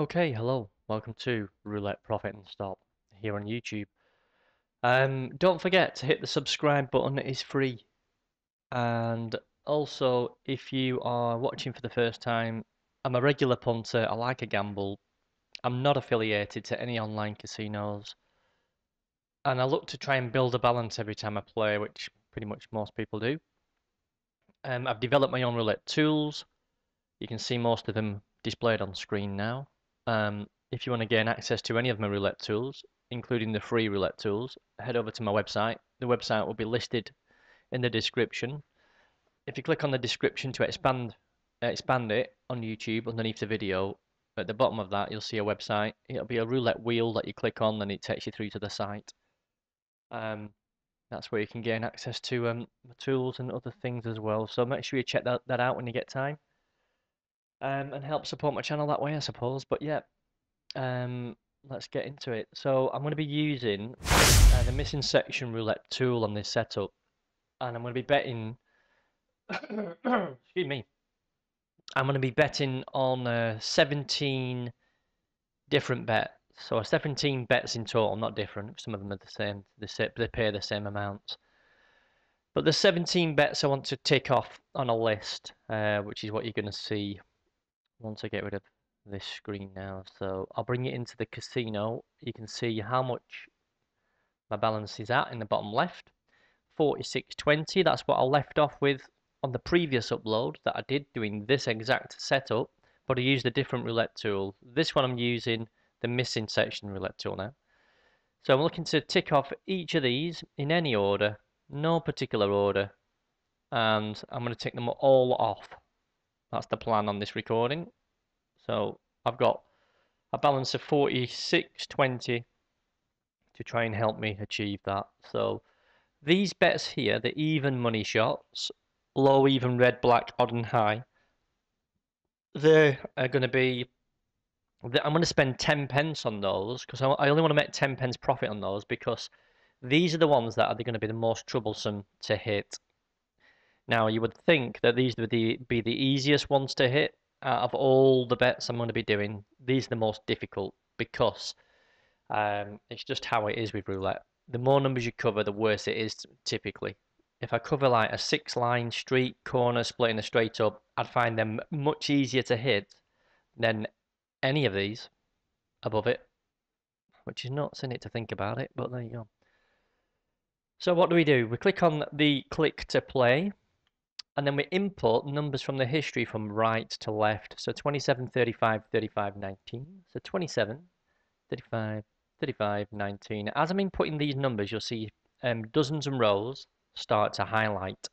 Okay, hello. Welcome to Roulette Profit and Stop here on YouTube. Um, don't forget to hit the subscribe button, it is free. And also, if you are watching for the first time, I'm a regular punter, I like a gamble. I'm not affiliated to any online casinos. And I look to try and build a balance every time I play, which pretty much most people do. Um, I've developed my own roulette tools. You can see most of them displayed on screen now. Um, if you want to gain access to any of my roulette tools, including the free roulette tools, head over to my website. The website will be listed in the description. If you click on the description to expand expand it on YouTube underneath the video, at the bottom of that you'll see a website. It'll be a roulette wheel that you click on, and it takes you through to the site. Um, that's where you can gain access to um, tools and other things as well. So make sure you check that, that out when you get time. Um, and help support my channel that way, I suppose. But yeah, um, let's get into it. So I'm going to be using uh, the missing section roulette tool on this setup. And I'm going to be betting, excuse me, I'm going to be betting on uh, 17 different bets so 17 bets in total, not different. Some of them are the same. They pay the same amount. But the 17 bets I want to tick off on a list, uh, which is what you're going to see once I get rid of this screen now. So I'll bring it into the casino. You can see how much my balance is at in the bottom left. 46.20, that's what I left off with on the previous upload that I did doing this exact setup, but I used a different roulette tool. This one I'm using the missing section roulette tool now. So I'm looking to tick off each of these in any order, no particular order, and I'm going to tick them all off. That's the plan on this recording. So I've got a balance of 46.20 to try and help me achieve that. So these bets here, the even money shots, low, even, red, black, odd and high, they are going to be I'm going to spend 10 pence on those because I only want to make 10 pence profit on those because these are the ones that are going to be the most troublesome to hit. Now, you would think that these would be the easiest ones to hit out of all the bets I'm going to be doing. These are the most difficult because um, it's just how it is with roulette. The more numbers you cover, the worse it is typically. If I cover like a six line street corner splitting a straight up, I'd find them much easier to hit than any of these above it, which is nuts in it to think about it, but there you go. So what do we do? We click on the click to play, and then we input numbers from the history from right to left. So 27, 35, 35, 19. So 27, 35, 35, 19. As I'm inputting these numbers, you'll see um, dozens and rows start to highlight,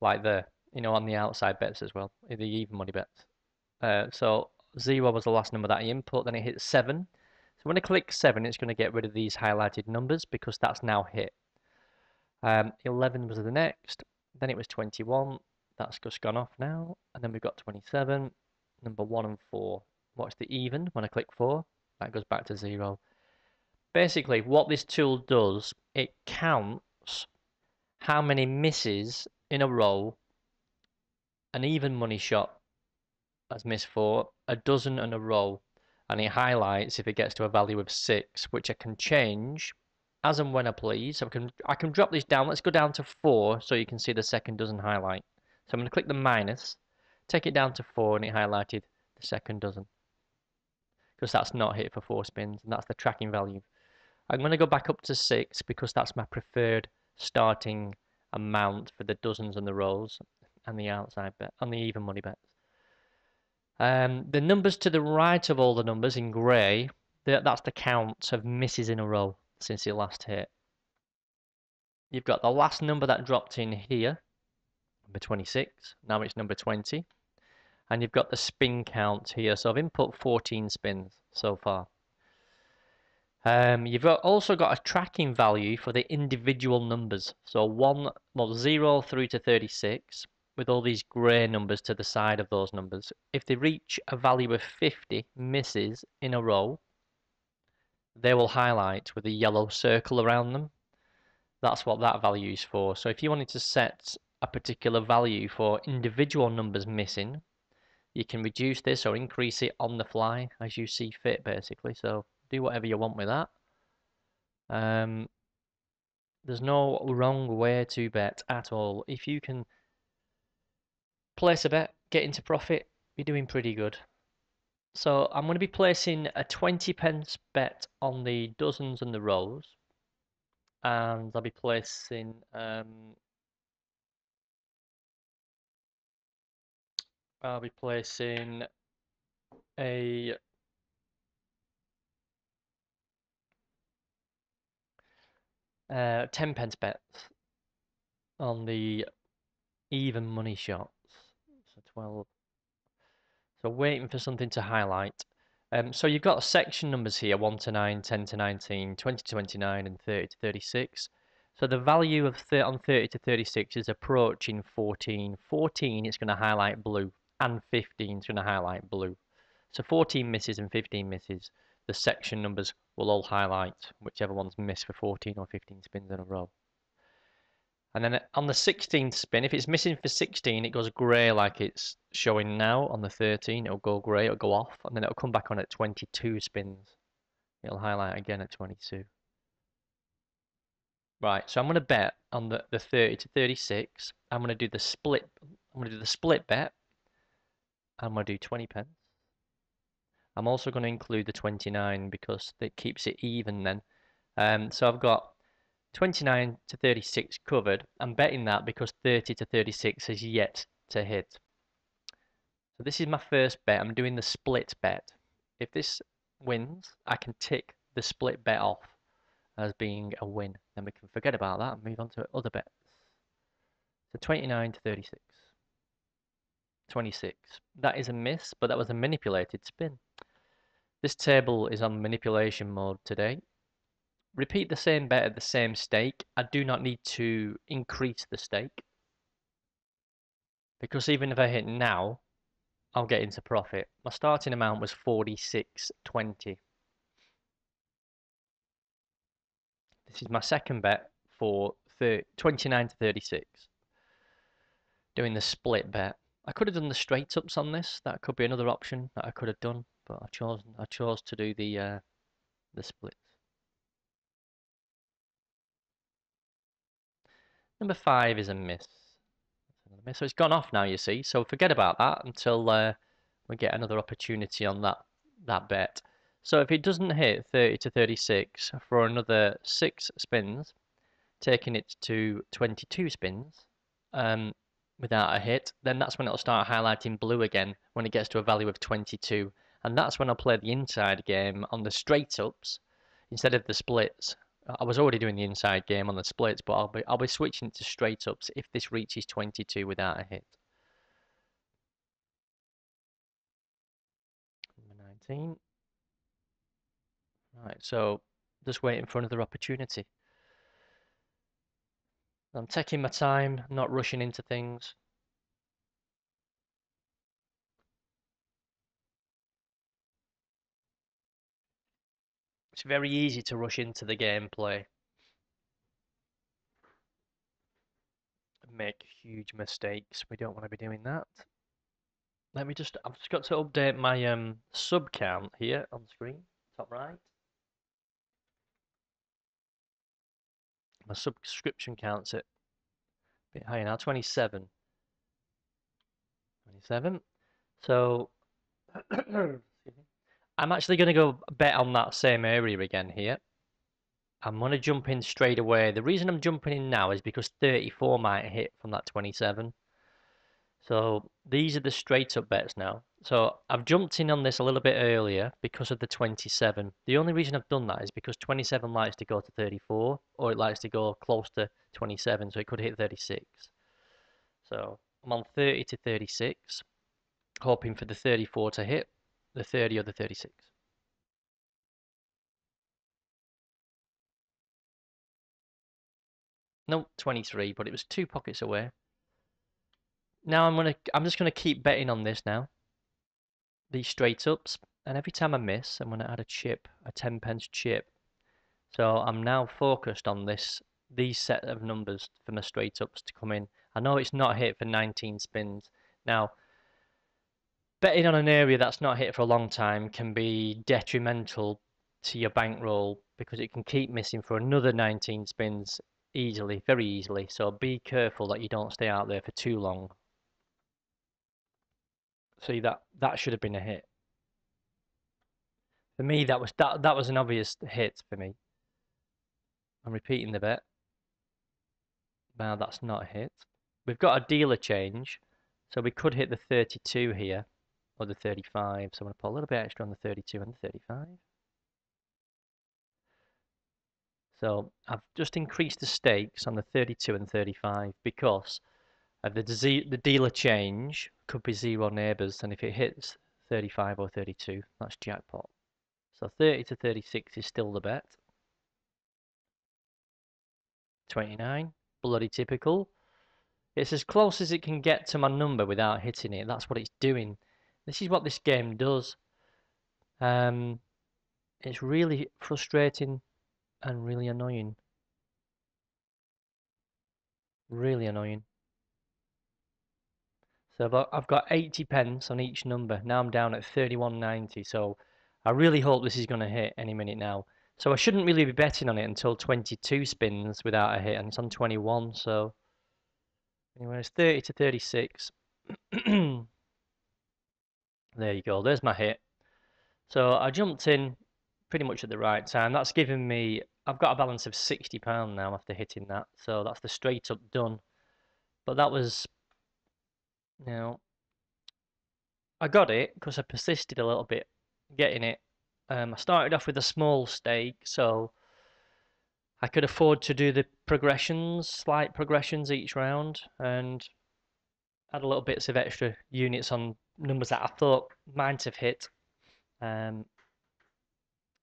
like the, you know, on the outside bets as well, the even money bets. Uh, so 0 was the last number that I input, then it hit 7. So when I click 7, it's going to get rid of these highlighted numbers because that's now hit. Um, 11 was the next, then it was 21, that's just gone off now, and then we've got 27, number 1 and 4. What's the even? When I click 4, that goes back to 0. Basically, what this tool does, it counts how many misses in a row an even money shot has missed for a dozen and a row and it highlights if it gets to a value of 6 which I can change as and when I please. So I can, I can drop this down. Let's go down to 4 so you can see the second dozen highlight. So I'm going to click the minus, take it down to 4 and it highlighted the second dozen. Because that's not hit for 4 spins and that's the tracking value. I'm going to go back up to 6 because that's my preferred starting amount for the dozens and the rolls and the outside bet on the even money bets. Um, the numbers to the right of all the numbers in grey, that's the count of misses in a row since it last hit. You've got the last number that dropped in here, number 26, now it's number 20. And you've got the spin count here, so I've input 14 spins so far. Um, you've also got a tracking value for the individual numbers. So 1, well, 0 through to 36 with all these grey numbers to the side of those numbers, if they reach a value of 50 misses in a row, they will highlight with a yellow circle around them. That's what that value is for. So if you wanted to set a particular value for individual numbers missing, You can reduce this or increase it on the fly as you see fit, basically. So do whatever you want with that. Um, there's no wrong way to bet at all. If you can place a bet, get into profit, you're doing pretty good. So I'm going to be placing a 20 pence bet on the dozens and the rows. And I'll be placing um, I'll be placing a uh, 10 pence bet on the even money shots. So 12. So waiting for something to highlight. Um, so you've got section numbers here 1 to 9, 10 to 19, 20 to 29, and 30 to 36. So the value of th on 30 to 36 is approaching 14. 14 is going to highlight blue, and 15 is going to highlight blue. So 14 misses and 15 misses. The section numbers will all highlight whichever one's missed for 14 or 15 spins in a row. And then on the 16th spin, if it's missing for 16, it goes grey like it's showing now. On the 13, it'll go grey, it'll go off, and then it'll come back on at 22 spins. It'll highlight again at 22. Right, so I'm going to bet on the, the 30 to 36. I'm going to do the split. I'm going to do the split bet. I'm going to do 20 pence. I'm also going to include the 29 because it keeps it even then. Um, so I've got 29 to 36 covered. I'm betting that because 30 to 36 is yet to hit. So this is my first bet. I'm doing the split bet. If this wins, I can tick the split bet off as being a win. Then we can forget about that and move on to other bets. So 29 to 36. 26. That is a miss, but that was a manipulated spin. This table is on manipulation mode today. Repeat the same bet at the same stake. I do not need to increase the stake. Because even if I hit now, I'll get into profit. My starting amount was 46.20. This is my second bet for 30, 29 to 36. Doing the split bet. I could have done the straight ups on this. That could be another option that I could have done, but I chose I chose to do the uh, the splits. Number five is a miss. So it's gone off now, you see. So forget about that until uh, we get another opportunity on that that bet. So if it doesn't hit 30 to 36 for another six spins, taking it to 22 spins um, without a hit, then that's when it'll start highlighting blue again when it gets to a value of 22. And that's when I'll play the inside game on the straight ups instead of the splits. I was already doing the inside game on the splits, but I'll be I'll be switching to straight ups if this reaches 22 without a hit. Number 19. Right, so just waiting for another opportunity. I'm taking my time, not rushing into things. It's very easy to rush into the gameplay. Make huge mistakes. We don't want to be doing that. Let me just, I've just got to update my um, sub count here on screen, top right. my subscription counts it a bit higher now 27 27 so I'm actually going to go bet on that same area again here. I'm going to jump in straight away. The reason I'm jumping in now is because 34 might hit from that 27 so these are the straight up bets now. So I've jumped in on this a little bit earlier because of the 27. The only reason I've done that is because 27 likes to go to 34 or it likes to go close to 27 so it could hit 36. So I'm on 30 to 36 hoping for the 34 to hit the 30 or the 36. No, 23, but it was two pockets away. Now I'm gonna I'm just gonna keep betting on this now these straight ups and every time I miss I'm going to add a chip, a 10 pence chip. So I'm now focused on this these set of numbers for my straight ups to come in. I know it's not hit for 19 spins. Now betting on an area that's not hit for a long time can be detrimental to your bankroll because it can keep missing for another 19 spins easily, very easily. So be careful that you don't stay out there for too long. See that that should have been a hit. For me, that was that that was an obvious hit for me. I'm repeating the bet. Now that's not a hit. We've got a dealer change, so we could hit the 32 here, or the 35. So I'm going to put a little bit extra on the 32 and the 35. So I've just increased the stakes on the 32 and 35 because of the, the dealer change could be zero neighbours and if it hits 35 or 32 that's jackpot. So 30 to 36 is still the bet. 29, bloody typical. It's as close as it can get to my number without hitting it. That's what it's doing. This is what this game does. Um, it's really frustrating and really annoying. Really annoying. So I've got 80 pence on each number. Now I'm down at 31.90. So I really hope this is going to hit any minute now. So I shouldn't really be betting on it until 22 spins without a hit. And it's on 21. So anyway, it's 30 to 36. there you go. There's my hit. So I jumped in pretty much at the right time. That's given me, I've got a balance of £60 now after hitting that. So that's the straight up done. But that was, you know, I got it because I persisted a little bit getting it. Um, I started off with a small stake, so I could afford to do the progressions, slight progressions each round, and add a little bits of extra units on numbers that I thought might have hit. Um,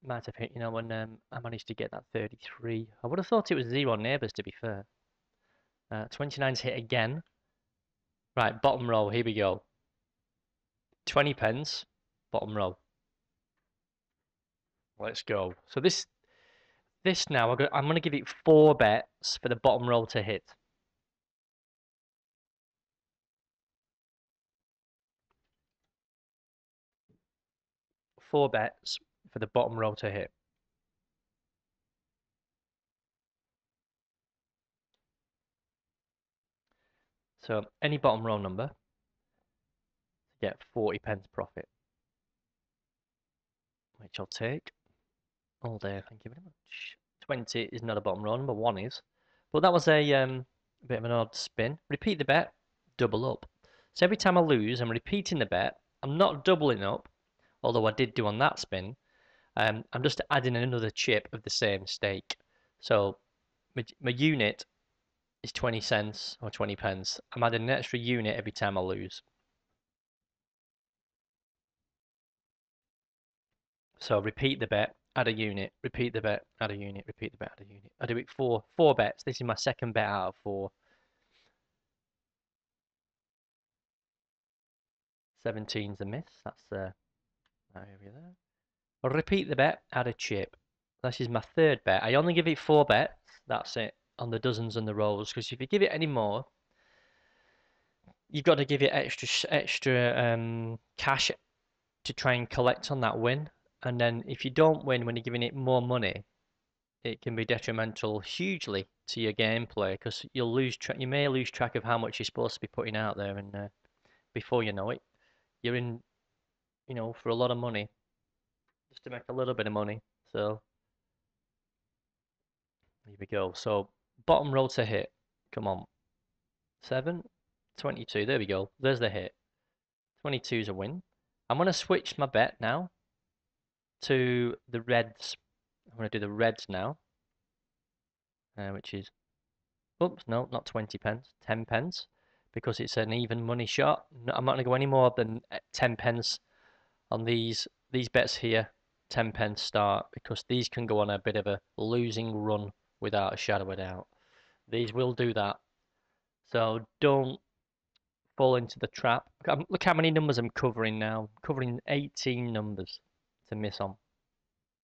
might have hit, you know, when um, I managed to get that 33. I would have thought it was zero neighbours, to be fair. Uh, 29's hit again. Right, bottom row, here we go. 20 pence, bottom row. Let's go. So this, this now, I'm going to give it four bets for the bottom row to hit. Four bets for the bottom row to hit. So any bottom row number to get 40 pence profit, which I'll take all day. Thank you very much. 20 is not a bottom row number, one is. But that was a um, bit of an odd spin. Repeat the bet, double up. So every time I lose, I'm repeating the bet. I'm not doubling up, although I did do on that spin. Um, I'm just adding another chip of the same stake. So my, my unit is 20 cents or 20 pence. I'm adding an extra unit every time I lose. So repeat the bet, add a unit, repeat the bet, add a unit, repeat the bet, add a unit. I do it for four bets. This is my second bet out of four. 17's a miss. That's uh, there. I'll repeat the bet, add a chip. This is my third bet. I only give it four bets. That's it on the dozens and the rolls. Because if you give it any more, you've got to give it extra extra um, cash to try and collect on that win. And then if you don't win when you're giving it more money, it can be detrimental hugely to your gameplay because you'll lose track. You may lose track of how much you're supposed to be putting out there, and uh, before you know it, you're in, you know, for a lot of money just to make a little bit of money. So here we go. So bottom row to hit. Come on. 7, 22. There we go. There's the hit. 22 is a win. I'm going to switch my bet now to the reds. I'm going to do the reds now. Uh, which is, oops, no, not 20 pence, 10 pence. Because it's an even money shot. I'm not going to go any more than uh, 10 pence on these these bets here 10 pence start because these can go on a bit of a losing run without a shadow of doubt. These will do that. So don't fall into the trap. Um, look how many numbers I'm covering now. I'm covering 18 numbers to miss on.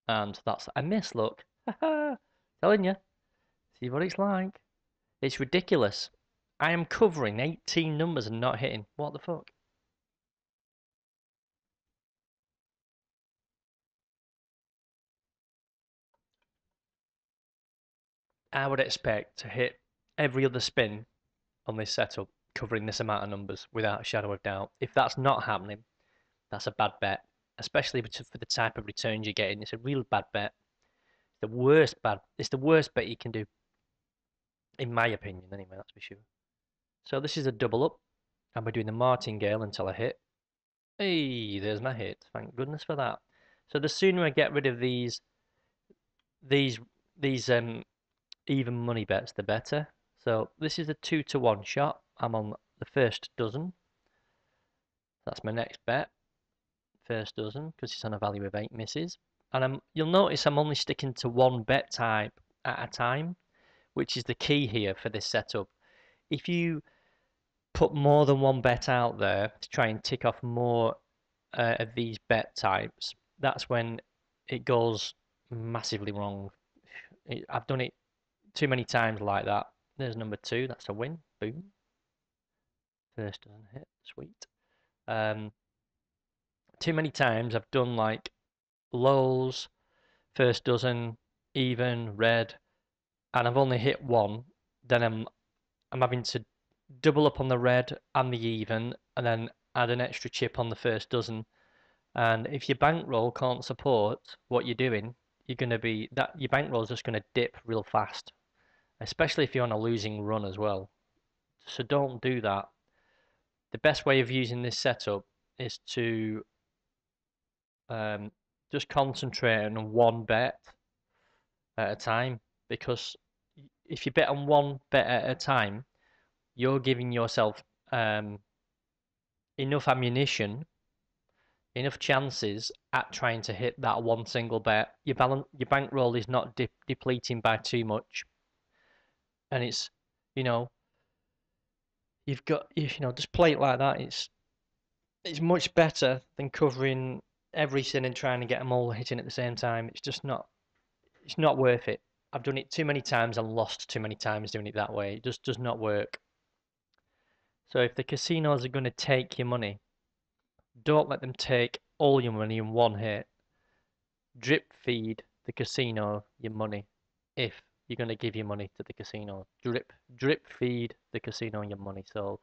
And that's a miss, look. Telling you. See what it's like. It's ridiculous. I am covering 18 numbers and not hitting. What the fuck? I would expect to hit every other spin on this setup covering this amount of numbers without a shadow of doubt. If that's not happening, that's a bad bet, especially for the type of returns you're getting. It's a real bad bet. The worst bad. It's the worst bet you can do, in my opinion. Anyway, that's for sure. So this is a double up, and we're doing the martingale until I hit. Hey, there's my hit. Thank goodness for that. So the sooner I get rid of these, these, these um, even money bets, the better. So this is a two to one shot. I'm on the first dozen. That's my next bet. First dozen, because it's on a value of eight misses. And I'm, you'll notice I'm only sticking to one bet type at a time, which is the key here for this setup. If you put more than one bet out there to try and tick off more uh, of these bet types, that's when it goes massively wrong. I've done it too many times like that. There's number two. That's a win. Boom. First doesn't hit. Sweet. Um, too many times I've done like lows, first dozen, even, red, and I've only hit one. Then I'm I'm having to double up on the red and the even, and then add an extra chip on the first dozen. And if your bankroll can't support what you're doing, you're going to be that your bankroll is just going to dip real fast, especially if you're on a losing run as well. So don't do that. The best way of using this setup is to um, just concentrate on one bet at a time because if you bet on one bet at a time, you're giving yourself um, enough ammunition, enough chances at trying to hit that one single bet. Your balance, your bankroll is not de depleting by too much, and it's you know you've got you know just play it like that. It's it's much better than covering everything and trying to get them all hitting at the same time. It's just not it's not worth it. I've done it too many times and lost too many times doing it that way. It just does not work. So if the casinos are going to take your money, don't let them take all your money in one hit. Drip feed the casino your money if you're going to give your money to the casino. Drip, drip feed the casino your money. So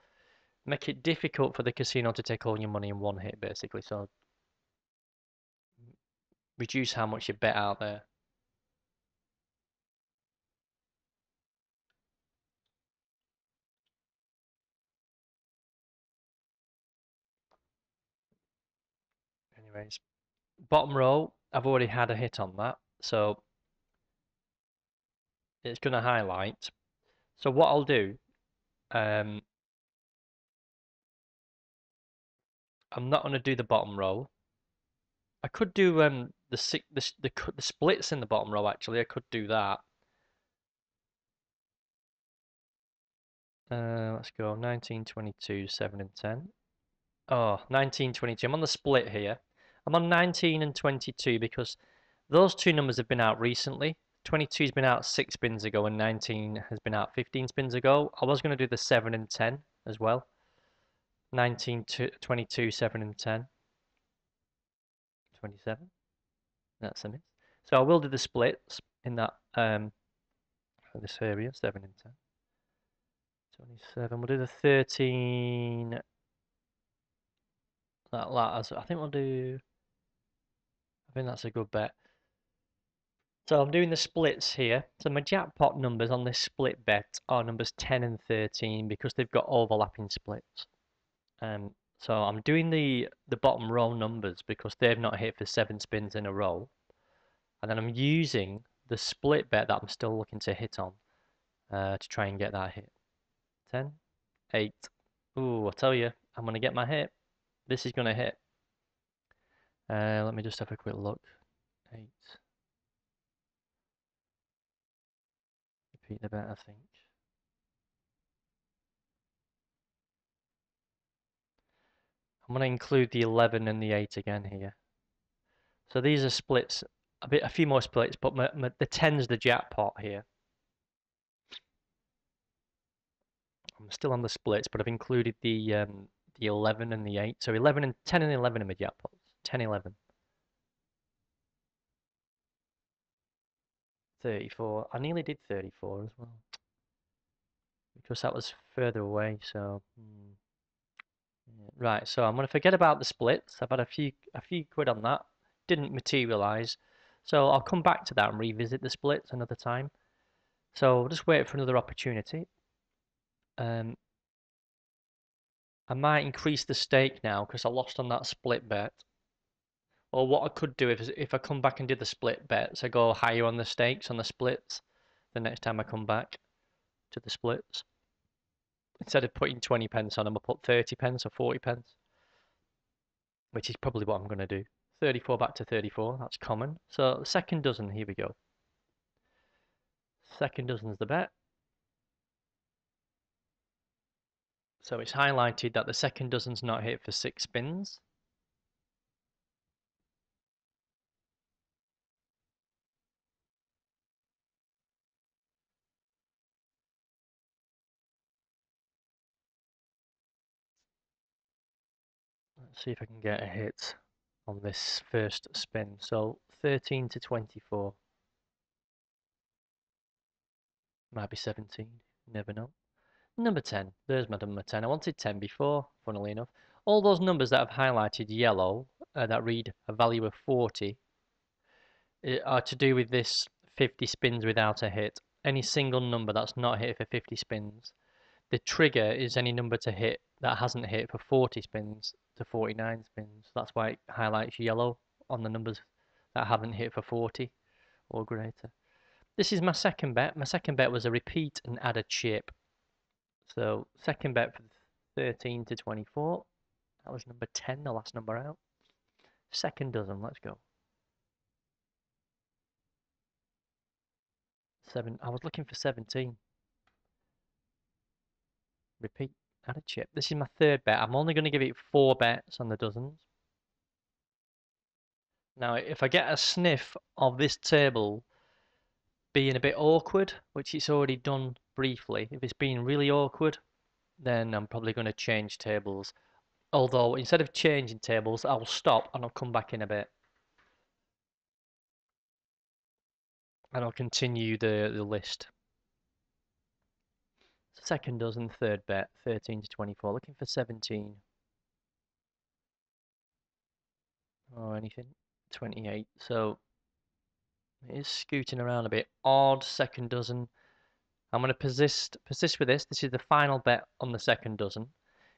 make it difficult for the casino to take all your money in one hit, basically. So reduce how much you bet out there. anyways. Bottom row, I've already had a hit on that, so it's going to highlight. So what I'll do, um, I'm not going to do the bottom row. I could do um, the, the, the, the splits in the bottom row, actually. I could do that. Uh, let's go 1922, 7 and 10. Oh, 1922. I'm on the split here. I'm on 19 and 22 because those two numbers have been out recently. 22 has been out six spins ago and 19 has been out 15 spins ago. I was going to do the 7 and 10 as well. 19, to 22, 7 and 10. 27. That's a miss. So I will do the splits in that um, this area, 7 and 10. 27. We'll do the 13. That, that I think we'll do I think that's a good bet. So I'm doing the splits here. So my jackpot numbers on this split bet are numbers 10 and 13 because they've got overlapping splits. Um, so I'm doing the, the bottom row numbers because they've not hit for seven spins in a row. And then I'm using the split bet that I'm still looking to hit on uh, to try and get that hit. 10, 8. Ooh, I tell you, I'm going to get my hit. This is going to hit. Uh, let me just have a quick look. Repeat the bet, I think. I'm going to include the 11 and the 8 again here. So these are splits, a bit, a few more splits, but my, my, the 10's the jackpot here. I'm still on the splits, but I've included the um, the 11 and the 8. So 11 and 10 and 11 are my jackpots. 10, 11. 34. I nearly did 34 as well. Because that was further away, so... Hmm. Right, so I'm going to forget about the splits. I've had a few a few quid on that. Didn't materialise. So I'll come back to that and revisit the splits another time. So just wait for another opportunity. Um, I might increase the stake now because I lost on that split bet. Or what I could do is if I come back and do the split bets, I go higher on the stakes on the splits the next time I come back to the splits. Instead of putting 20 pence on them, I'll put 30 pence or 40 pence. Which is probably what I'm going to do. 34 back to 34, that's common. So second dozen, here we go. Second dozen's the bet. So it's highlighted that the second dozen's not hit for six spins. See if I can get a hit on this first spin. So 13 to 24. Might be 17, never know. Number 10, there's my number 10. I wanted 10 before, funnily enough. All those numbers that I've highlighted yellow, uh, that read a value of 40, eh, are to do with this 50 spins without a hit. Any single number that's not hit for 50 spins. The trigger is any number to hit that hasn't hit for 40 spins to 49 spins. That's why it highlights yellow on the numbers that haven't hit for 40 or greater. This is my second bet. My second bet was a repeat and add a chip. So second bet for 13 to 24. That was number 10, the last number out. Second dozen, let's go. Seven. I was looking for 17. Repeat, a chip. This is my third bet. I'm only going to give it four bets on the dozens. Now, if I get a sniff of this table being a bit awkward, which it's already done briefly, if it's being really awkward, then I'm probably going to change tables. Although, instead of changing tables, I'll stop and I'll come back in a bit. And I'll continue the, the list. Second dozen, third bet, 13 to 24. Looking for 17. Or anything. 28. So it is scooting around a bit. Odd second dozen. I'm going to persist persist with this. This is the final bet on the second dozen.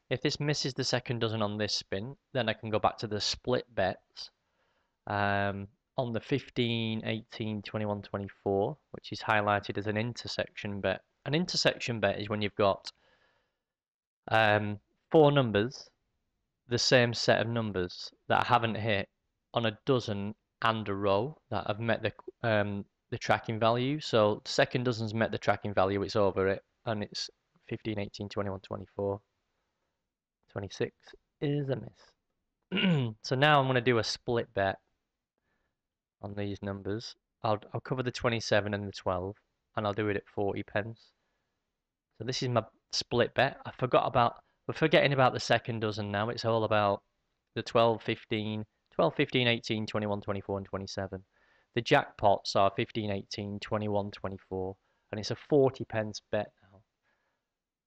If this misses the second dozen on this spin, then I can go back to the split bets um, on the 15, 18, 21, 24, which is highlighted as an intersection bet. An intersection bet is when you've got um, four numbers, the same set of numbers that I haven't hit on a dozen and a row that have met the um, the tracking value. So second dozen's met the tracking value, it's over it, and it's 15, 18, 21, 24, 26 is a miss. so now I'm going to do a split bet on these numbers. I'll, I'll cover the 27 and the 12, and I'll do it at 40 pence. So this is my split bet. I forgot about, we're forgetting about the second dozen now. It's all about the 12, 15, 12, 15, 18, 21, 24, and 27. The jackpots are 15, 18, 21, 24, and it's a 40 pence bet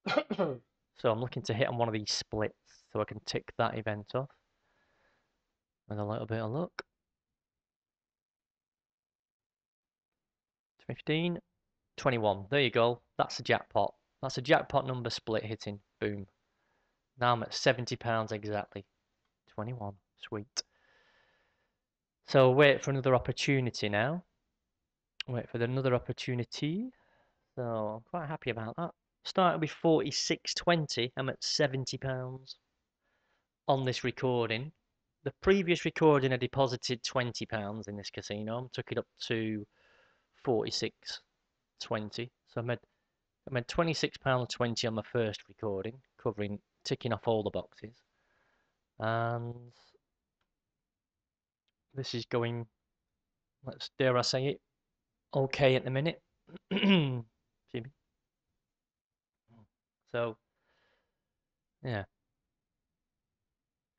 now. so I'm looking to hit on one of these splits so I can tick that event off. With a little bit of luck. 15, 21. There you go. That's the jackpot. That's a jackpot number split hitting. Boom. Now I'm at £70 exactly. 21. Sweet. So wait for another opportunity now. Wait for another opportunity. So I'm quite happy about that. Started with 46.20. I'm at 70 pounds on this recording. The previous recording I deposited 20 pounds in this casino. I took it up to 46.20. So I made I made 26 pounds 20 on my first recording, covering ticking off all the boxes. And this is going, let's dare I say it, okay at the minute. so, yeah.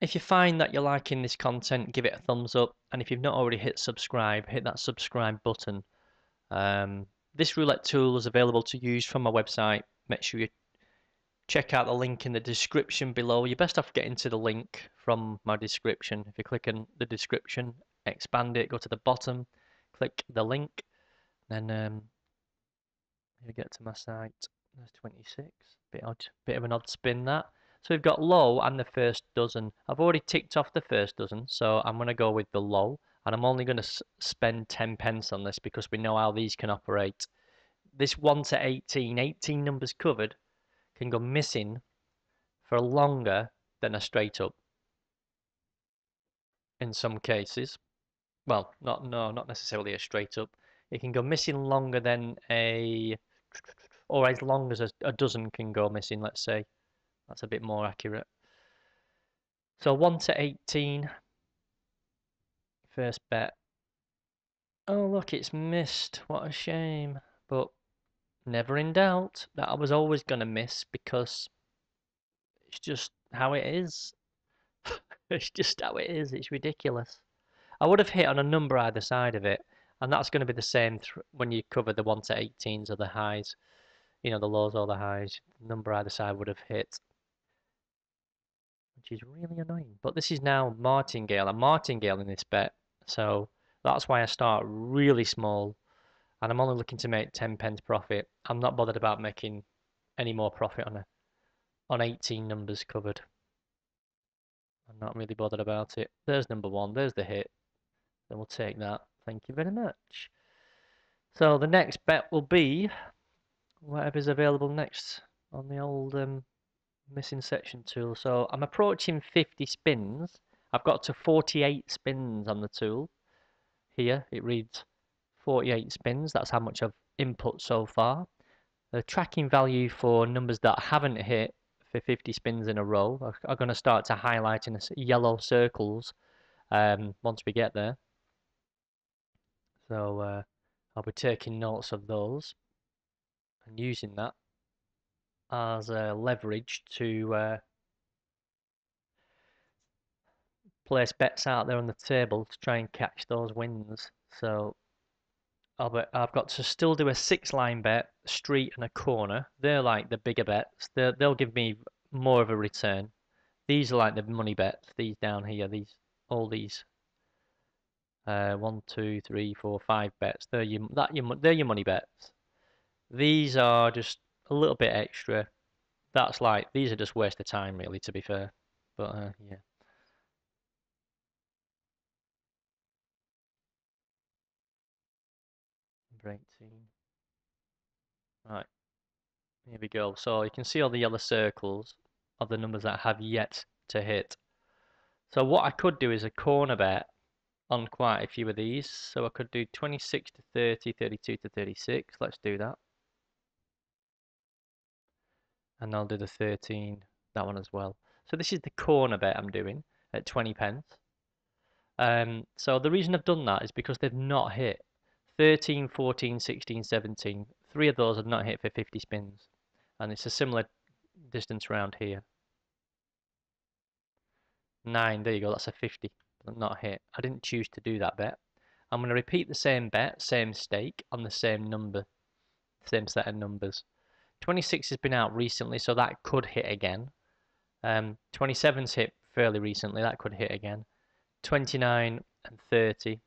If you find that you're liking this content, give it a thumbs up. And if you've not already hit subscribe, hit that subscribe button. Um, this roulette tool is available to use from my website. Make sure you check out the link in the description below. You're best off getting to the link from my description. If you click on the description, expand it, go to the bottom, click the link, then um, you get to my site. There's 26. Bit odd, bit of an odd spin that. So we've got low and the first dozen. I've already ticked off the first dozen, so I'm going to go with the low. And I'm only going to spend 10 pence on this because we know how these can operate. This 1 to 18, 18 numbers covered, can go missing for longer than a straight up. In some cases. Well, not no, not necessarily a straight up. It can go missing longer than a or as long as a, a dozen can go missing, let's say. That's a bit more accurate. So 1 to 18. First bet. Oh, look, it's missed. What a shame. But never in doubt that I was always going to miss because it's just how it is. it's just how it is. It's ridiculous. I would have hit on a number either side of it, and that's going to be the same when you cover the 1 to 18s or the highs. You know, the lows or the highs. The number either side would have hit. Which is really annoying. But this is now martingale. I'm martingale in this bet. So that's why I start really small and I'm only looking to make 10 pence profit. I'm not bothered about making any more profit on a on 18 numbers covered. I'm not really bothered about it. There's number one. There's the hit. Then we'll take that. Thank you very much. So the next bet will be whatever's available next on the old um, missing section tool. So I'm approaching 50 spins. I've got to 48 spins on the tool. Here it reads 48 spins. That's how much I've input so far. The tracking value for numbers that haven't hit for 50 spins in a row are, are going to start to highlight in yellow circles um, once we get there. So uh, I'll be taking notes of those and using that as a leverage to uh, place bets out there on the table to try and catch those wins. So I've got to still do a six line bet, street and a corner. They're like the bigger bets. they they'll give me more of a return. These are like the money bets. These down here, these all these. Uh, one, two, three, four, five bets. They're your that your they're your money bets. These are just a little bit extra. That's like these are just waste of time, really. To be fair, but uh, yeah. Number 18. Right, here we go. So you can see all the yellow circles of the numbers that have yet to hit. So what I could do is a corner bet on quite a few of these. So I could do 26 to 30, 32 to 36. Let's do that. And I'll do the 13, that one as well. So this is the corner bet I'm doing at 20 pence. Um, so the reason I've done that is because they've not hit. 13, 14, 16, 17. Three of those have not hit for 50 spins. And it's a similar distance around here. 9, there you go, that's a 50, but not hit. I didn't choose to do that bet. I'm going to repeat the same bet, same stake, on the same number, same set of numbers. 26 has been out recently, so that could hit again. Um, 27's hit fairly recently, that could hit again. 29 and 30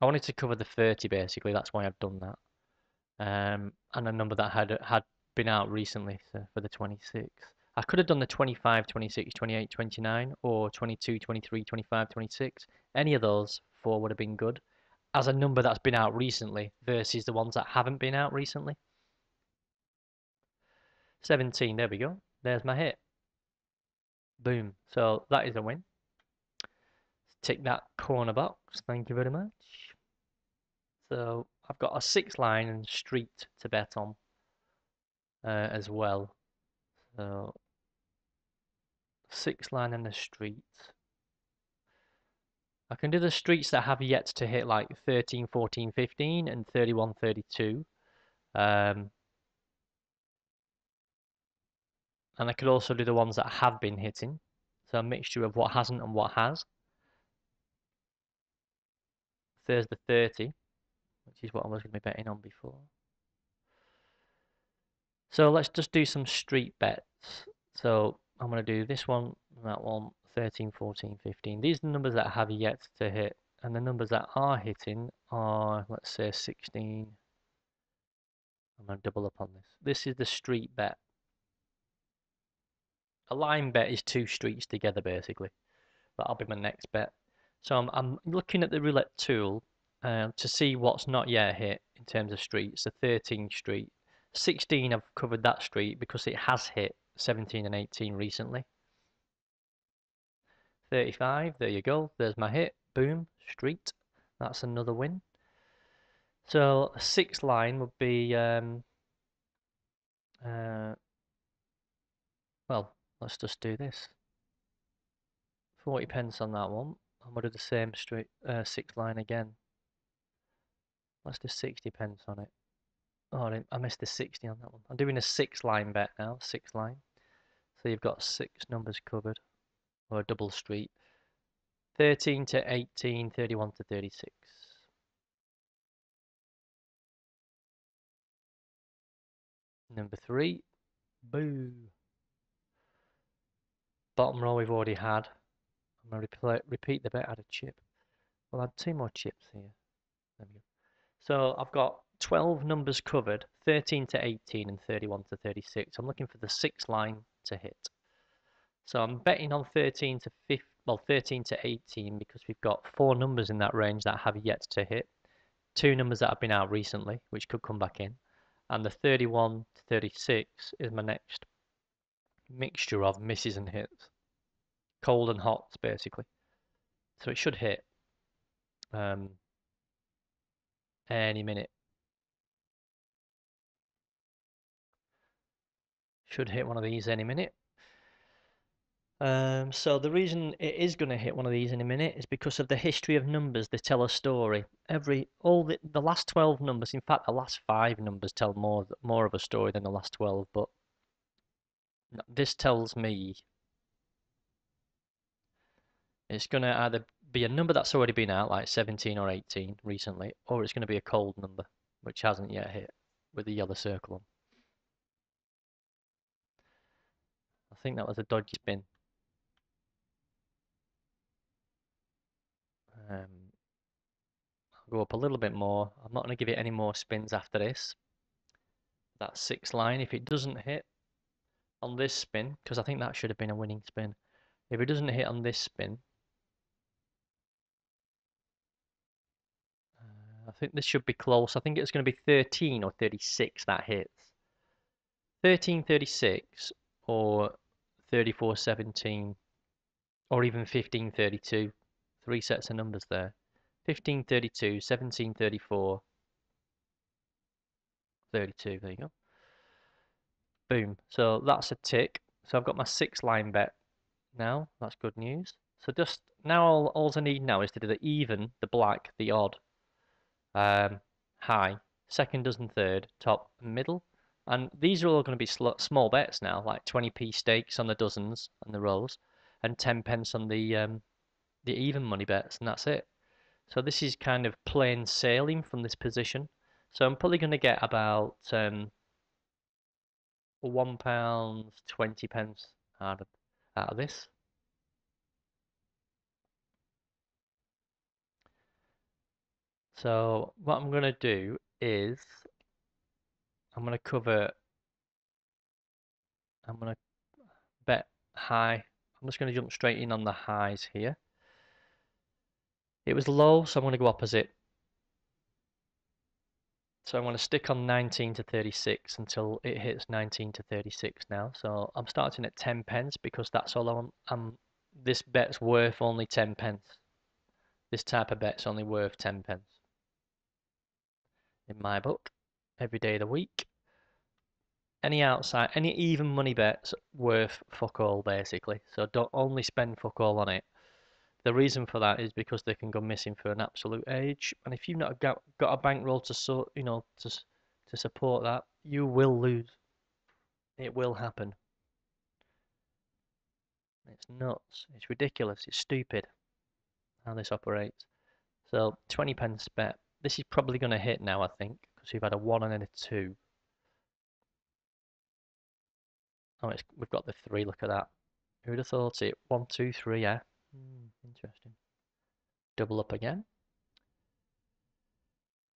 I wanted to cover the 30 basically, that's why I've done that. Um, and a number that had had been out recently so for the 26. I could have done the 25, 26, 28, 29, or 22, 23, 25, 26. Any of those four would have been good as a number that's been out recently versus the ones that haven't been out recently. 17, there we go. There's my hit. Boom. So that is a win. Tick that corner box. Thank you very much. So I've got a six line and street to bet on uh, as well. So six line and a street. I can do the streets that have yet to hit like 13, 14, 15 and 31, 32. Um, and I could also do the ones that have been hitting. So a mixture of what hasn't and what has. There's the 30. which is what I was going to be betting on before. So let's just do some street bets. So I'm going to do this one, that one, 13, 14, 15. These are the numbers that have yet to hit. And the numbers that are hitting are, let's say, 16. I'm going to double up on this. This is the street bet. A line bet is two streets together, basically. That'll be my next bet. So I'm, I'm looking at the roulette tool uh, to see what's not yet hit in terms of streets. The 13th street. 16, I've covered that street because it has hit 17 and 18 recently. 35, there you go. There's my hit. Boom, street. That's another win. So a sixth line would be, um, uh, well, let's just do this. 40 pence on that one. I'm to do the same street, uh, sixth line again. Let's do 60 pence on it. Oh, I missed the 60 on that one. I'm doing a six line bet now, six line. So you've got six numbers covered, or a double street. 13 to 18, 31 to 36. Number three, boo. Bottom row we've already had. I'm going to repeat the bet, add a chip. We'll add two more chips here. There we go. So I've got 12 numbers covered, 13 to 18 and 31 to 36. I'm looking for the sixth line to hit. So I'm betting on 13 to 15, well 13 to 18 because we've got four numbers in that range that have yet to hit. Two numbers that have been out recently, which could come back in. And the 31 to 36 is my next mixture of misses and hits. Cold and hot, basically. So it should hit um, any minute. Should hit one of these any minute. Um, so the reason it is going to hit one of these in a minute is because of the history of numbers. They tell a story. Every all the the last twelve numbers, in fact, the last five numbers tell more more of a story than the last twelve. But this tells me it's going to either be a number that's already been out, like 17 or 18 recently, or it's going to be a cold number, which hasn't yet hit with the yellow circle on. I think that was a dodgy spin. Um, I'll go up a little bit more. I'm not going to give it any more spins after this. That six line, if it doesn't hit on this spin, because I think that should have been a winning spin. If it doesn't hit on this spin, think this should be close. I think it's going to be 13 or 36 that hits. 1336 or 3417 or even 1532. Three sets of numbers there. 1532, 1734, 32. There you go. Boom. So that's a tick. So I've got my six line bet now. That's good news. So just now all, all I need now is to do the even, the black, the odd, um, high, second dozen third, top middle. And these are all going to be small bets now, like 20p stakes on the dozens and the rolls, and 10 pence on the um, the even money bets, and that's it. So this is kind of plain sailing from this position. So I'm probably going to get about um, one pound twenty pence out of out of this. So what I'm going to do is I'm going to cover. I'm going to bet high. I'm just going to jump straight in on the highs here. It was low, so I'm going to go opposite. So I'm going to stick on 19 to 36 until it hits 19 to 36 now. So I'm starting at 10 pence because that's all I'm, I'm this bet's worth only 10 pence. This type of bet's only worth 10 pence. In my book, every day of the week. Any outside, any even money bets worth fuck all basically. So don't only spend fuck all on it. The reason for that is because they can go missing for an absolute age, and if you've not got, got a bankroll to so you know to to support that, you will lose. It will happen. It's nuts. It's ridiculous. It's stupid how this operates. So 20 pence bet. This is probably going to hit now, I think, because we've had a 1 and then a 2. Oh, it's, we've got the 3, look at that. Who'd have thought it? 1, 2, 3, yeah. Hmm, interesting. Double up again.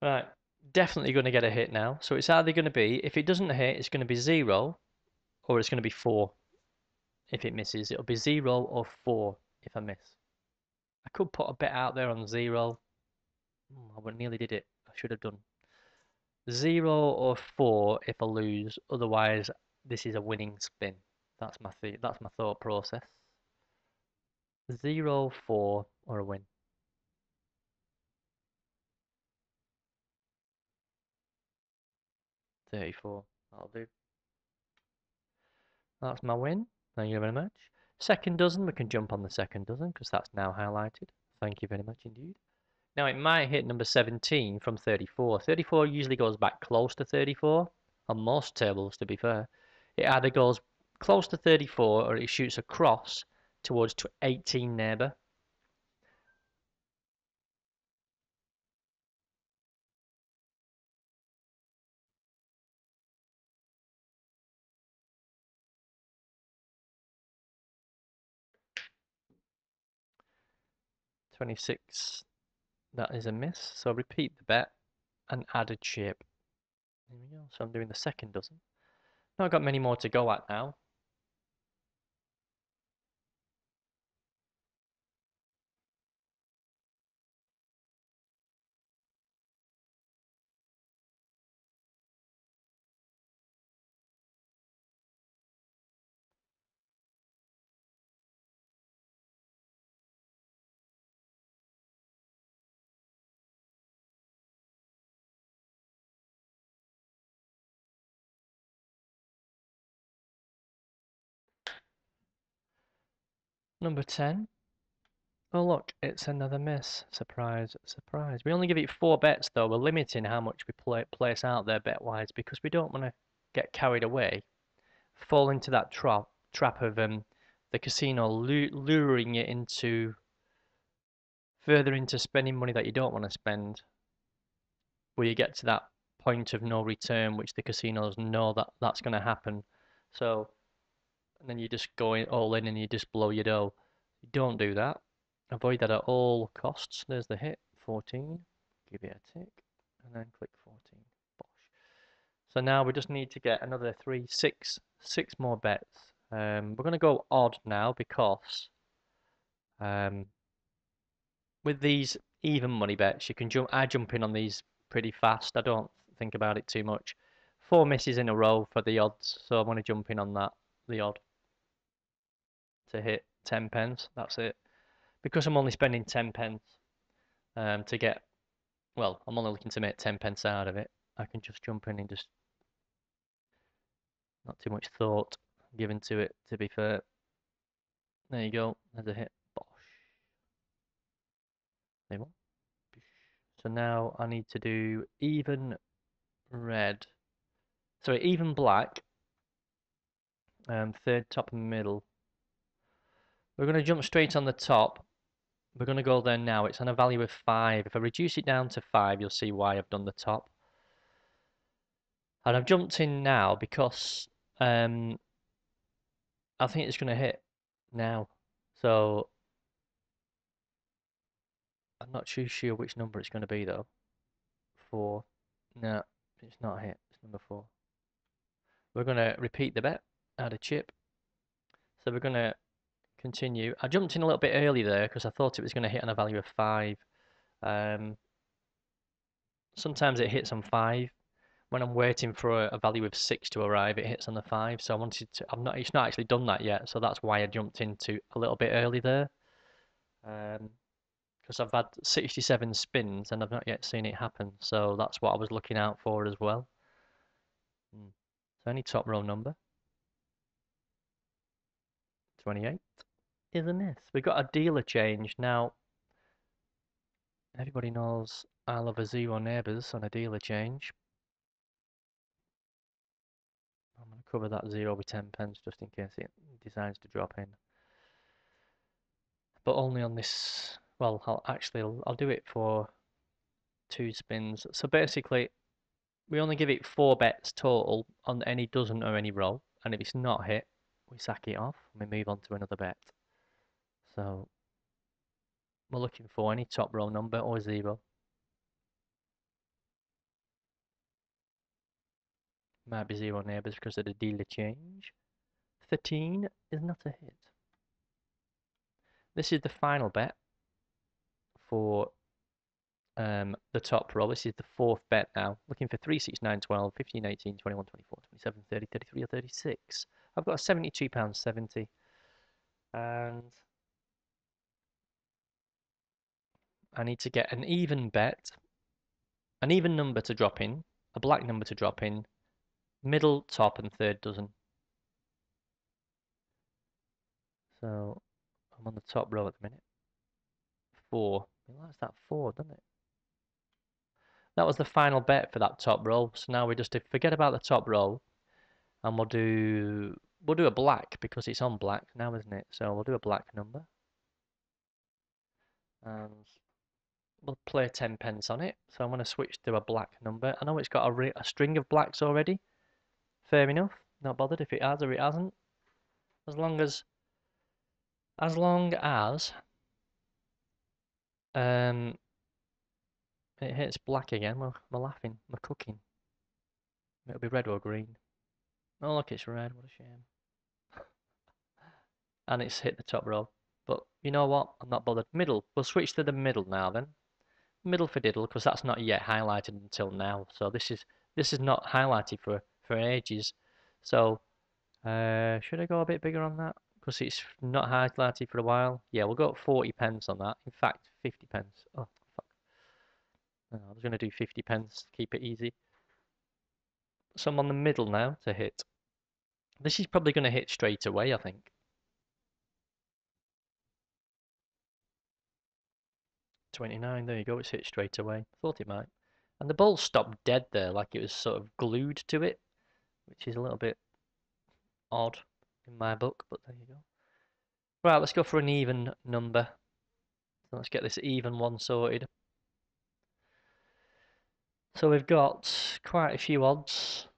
Right, definitely going to get a hit now. So it's either going to be, if it doesn't hit, it's going to be 0, or it's going to be 4 if it misses. It'll be 0 or 4 if I miss. I could put a bet out there on 0. Hmm, I nearly did it. I should have done. 0 or 4 if I lose. Otherwise, this is a winning spin. That's my th that's my thought process. Zero, four, or a win. Thirty-four. That'll do. That's my win. Thank you very much. Second dozen, we can jump on the second dozen because that's now highlighted. Thank you very much indeed. Now it might hit number 17 from 34. 34 usually goes back close to 34 on most tables to be fair. It either goes close to 34 or it shoots across towards 18 neighbour. Twenty-six. That is a miss. So repeat the bet and add a chip. There we go. So I'm doing the second dozen. Not got many more to go at now. Number 10. Oh look, it's another miss. Surprise, surprise. We only give it four bets though. We're limiting how much we play, place out there bet-wise because we don't want to get carried away. Fall into that trap trap of um, the casino luring you into further into spending money that you don't want to spend. Where you get to that point of no return, which the casinos know that that's going to happen. So and then you just go in, all in and you just blow your dough. Don't do that. Avoid that at all costs. There's the hit, 14. Give it a tick, and then click 14. Bosh. So now we just need to get another three, six, six more bets. Um, we're going to go odd now because um, with these even money bets, you can jump. I jump in on these pretty fast. I don't think about it too much. Four misses in a row for the odds, so I'm going to jump in on that, the odd to hit 10 pence. That's it. Because I'm only spending 10 pence um, to get, well, I'm only looking to make 10 pence out of it. I can just jump in and just, not too much thought given to it, to be fair. There you go. There's a hit. Bosh. So now I need to do even red. Sorry, even black. Um, third top and middle. We're going to jump straight on the top. We're going to go there now. It's on a value of 5. If I reduce it down to 5, you'll see why I've done the top. And I've jumped in now because um, I think it's going to hit now. So I'm not too sure which number it's going to be though. 4. No, it's not hit. It's number 4. We're going to repeat the bet, add a chip. So we're going to continue. I jumped in a little bit early there because I thought it was going to hit on a value of 5. Um, sometimes it hits on 5. When I'm waiting for a, a, value of 6 to arrive, it hits on the 5. So I wanted to, I'm not, it's not actually done that yet, so that's why I jumped into a little bit early there. Because um, I've had 67 spins and I've not yet seen it happen, so that's what I was looking out for as well. Hmm. So any top row number? 28 is a miss. We've got a dealer change. Now, everybody knows I love a zero neighbours on a dealer change. I'm going to cover that zero with 10 pence just in case it decides to drop in. But only on this, well, I'll actually, I'll, I'll do it for two spins. So basically, we only give it four bets total on any dozen or any roll, and if it's not hit, we sack it off and we move on to another bet. So we're looking for any top row number or zero. Might be zero neighbours because of the dealer change. 13 is not a hit. This is the final bet for um, the top row. This is the fourth bet now. Looking for 3, 6, 9, 12, 15, 18, 21, 24, 27, 30, 33 or 36. I've got a £72.70 and I need to get an even bet, an even number to drop in, a black number to drop in, middle, top and third dozen. So I'm on the top row at the minute. Four. It likes that four, doesn't it? That was the final bet for that top row. So now we just forget about the top row and we'll do we'll do a black because it's on black now, isn't it? So we'll do a black number. And we'll play 10 pence on it. So I'm going to switch to a black number. I know it's got a, a string of blacks already. Fair enough. Not bothered if it has or it hasn't. As long as as long as um it hits black again, we're, we're laughing, we're cooking. It'll be red or green. Oh look, it's red, what a shame. and it's hit the top row. But you know what? I'm not bothered. Middle. We'll switch to the middle now then. Middle for diddle, because that's not yet highlighted until now. So this is this is not highlighted for, for ages. So uh, should I go a bit bigger on that? Because it's not highlighted for a while. Yeah, we'll go 40 pence on that. In fact, 50 pence. Oh, fuck. I was going to do 50 pence, to keep it easy. So I'm on the middle now to hit. This is probably going to hit straight away, I think. 29, there you go, it's hit straight away. Thought it might. And the ball stopped dead there, like it was sort of glued to it, which is a little bit odd in my book, but there you go. Right, let's go for an even number. So let's get this even one sorted. So we've got quite a few odds.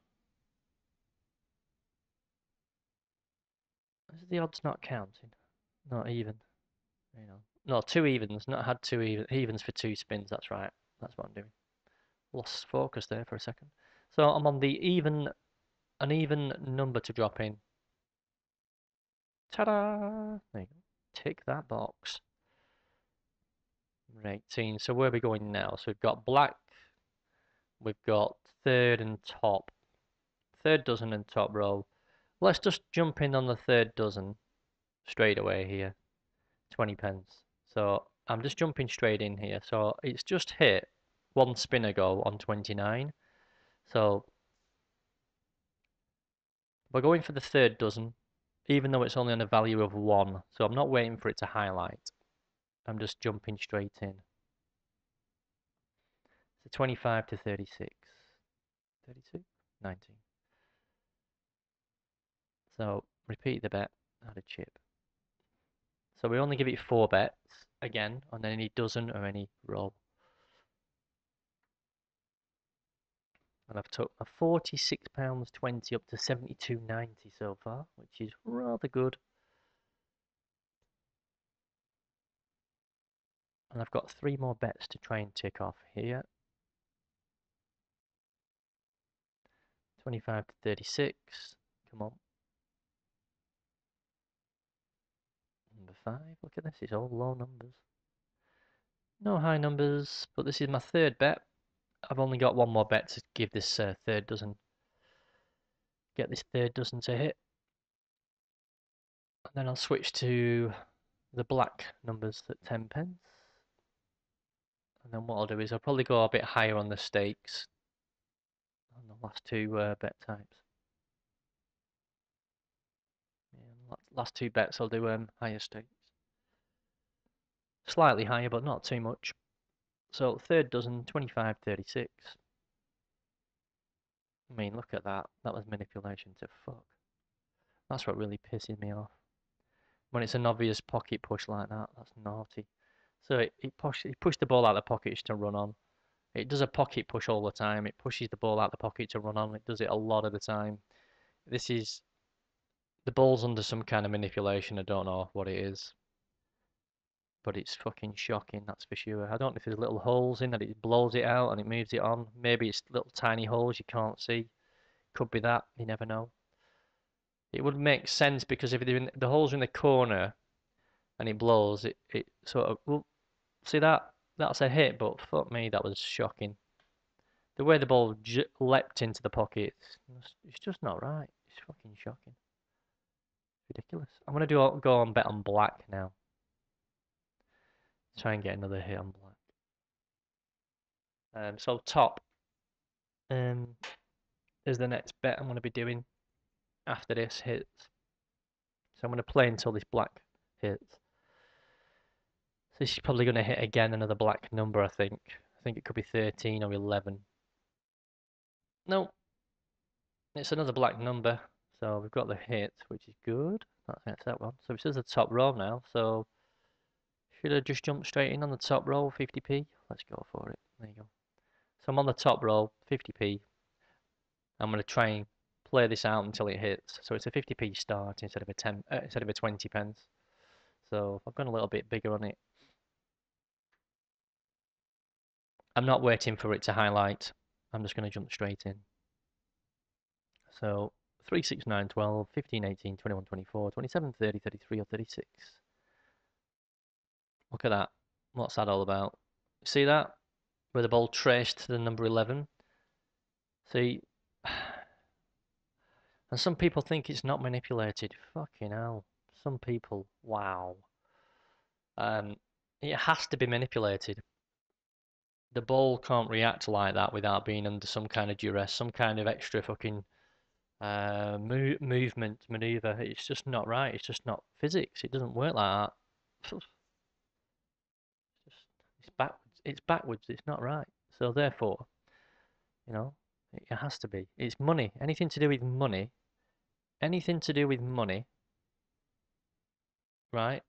Is the odds not counting? Not even. You know. No, two evens. Not had two even, evens for two spins. That's right. That's what I'm doing. Lost focus there for a second. So I'm on the even, an even number to drop in. Ta-da! Tick that box. 18. So where are we going now? So we've got black. We've got third and top. Third dozen and top row. Let's just jump in on the third dozen straight away here. 20 pence. So I'm just jumping straight in here. So it's just hit one spin ago on 29. So we're going for the third dozen even though it's only on a value of 1. So I'm not waiting for it to highlight. I'm just jumping straight in. So 25 to 36. 32? 19. So repeat the bet, add a chip. So we only give it 4 bets, again, on any dozen or any roll. and I've took a £46.20 up to 72.90 so far, which is rather good. And I've got three more bets to try and tick off here. 25 to 36, come on. 5, look at this, it's all low numbers. No high numbers, but this is my third bet. I've only got one more bet to give this uh, third dozen. Get this third dozen to hit. And then I'll switch to the black numbers at 10 pence. And then what I'll do is I'll probably go a bit higher on the stakes on the last two uh, bet types. Last two bets I'll do um, higher stakes. Slightly higher, but not too much. So third dozen, 25, 36. I mean, look at that. That was manipulation to fuck. That's what really pisses me off. When it's an obvious pocket push like that, that's naughty. So it pushed, he pushed the ball out of the pocket to run on. It does a pocket push all the time. It pushes the ball out of the pocket to run on. It does it a lot of the time. This is the ball's under some kind of manipulation. I don't know what it is. But it's fucking shocking, that's for sure. I don't know if there's little holes in that it blows it out and it moves it on. Maybe it's little tiny holes you can't see. Could be that, you never know. It would make sense because if in, the holes are in the corner and it blows, it, it sort of, well, see that? That's a hit, but fuck me, that was shocking. The way the ball leapt into the pocket, it's just not right. It's fucking shocking. Ridiculous. I'm gonna do go on bet on black now. Try and get another hit on black. Um, so top um, is the next bet I'm going to be doing after this hits. So I'm going to play until this black hits. So she's probably going to hit again another black number, I think. I think it could be 13 or 11. No, it's another black number. So we've got the hit, which is good. That's that one. So this is the top row now. So should I just jump straight in on the top row, 50p? Let's go for it. There you go. So I'm on the top row, 50p. I'm going to try and play this out until it hits. So it's a 50p start instead of a 10, uh, instead of a 20 pence. So I've gone a little bit bigger on it. I'm not waiting for it to highlight. I'm just going to jump straight in. So 3, 6, 9, 12, 15, 18, 21, 24, 27, 30, 33 or 36. Look at that. What's that all about? See that? Where the ball traced to the number 11. See? And some people think it's not manipulated. Fucking hell. Some people. Wow. Um, it has to be manipulated. The ball can't react like that without being under some kind of duress, some kind of extra fucking uh, mo movement, maneuver. It's just not right. It's just not physics. It doesn't work like that It's backwards. It's backwards. It's not right. So therefore, you know, it has to be. It's money. Anything to do with money. Anything to do with money. Right?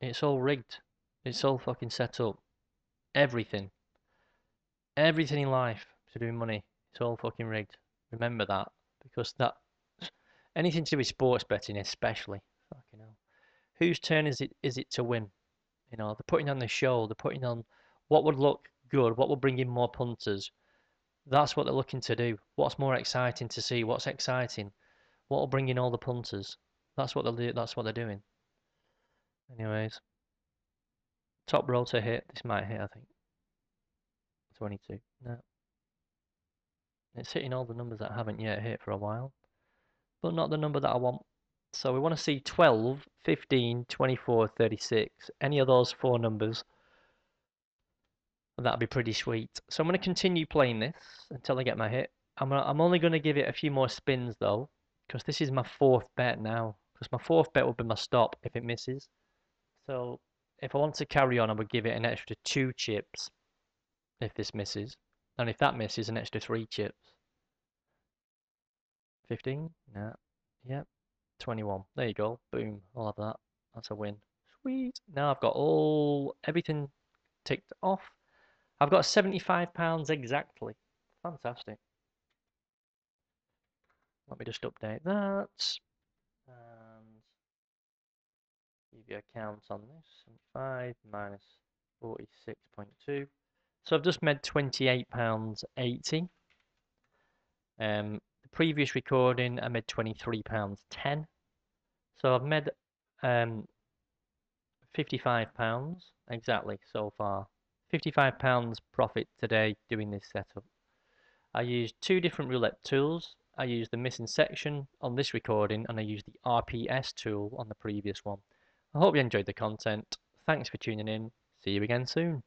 It's all rigged. It's all fucking set up. Everything. Everything in life to do with money. It's all fucking rigged. Remember that. Because that anything to do with sports betting especially. Fucking hell. Whose turn is it is it to win? You know, they're putting on the show, they're putting on what would look good, what will bring in more punters. That's what they're looking to do. What's more exciting to see? What's exciting? What will bring in all the punters? That's what they're that's what they're doing. Anyways, top row to hit. This might hit, I think. 22. No. It's hitting all the numbers that I haven't yet hit for a while, but not the number that I want. So we want to see 12, 15, 24, 36. Any of those four numbers. That'd be pretty sweet. So I'm going to continue playing this until I get my hit. I'm, gonna, I'm only going to give it a few more spins though. Because this is my fourth bet now. Because my fourth bet would be my stop if it misses. So if I want to carry on, I would give it an extra two chips if this misses. And if that misses, an extra three chips. 15? Yeah. Yep. 21. There you go. Boom. I'll have that. That's a win. Sweet. Now I've got all everything ticked off. I've got 75 pounds exactly. Fantastic. Let me just update that. And give you a count on this. 5 minus 46.2. So I've just made 28 pounds 80. Um, the previous recording, I made £23.10. So I've made um, £55 exactly so far. £55 profit today doing this setup. I used two different roulette tools. I used the missing section on this recording and I used the RPS tool on the previous one. I hope you enjoyed the content. Thanks for tuning in. See you again soon.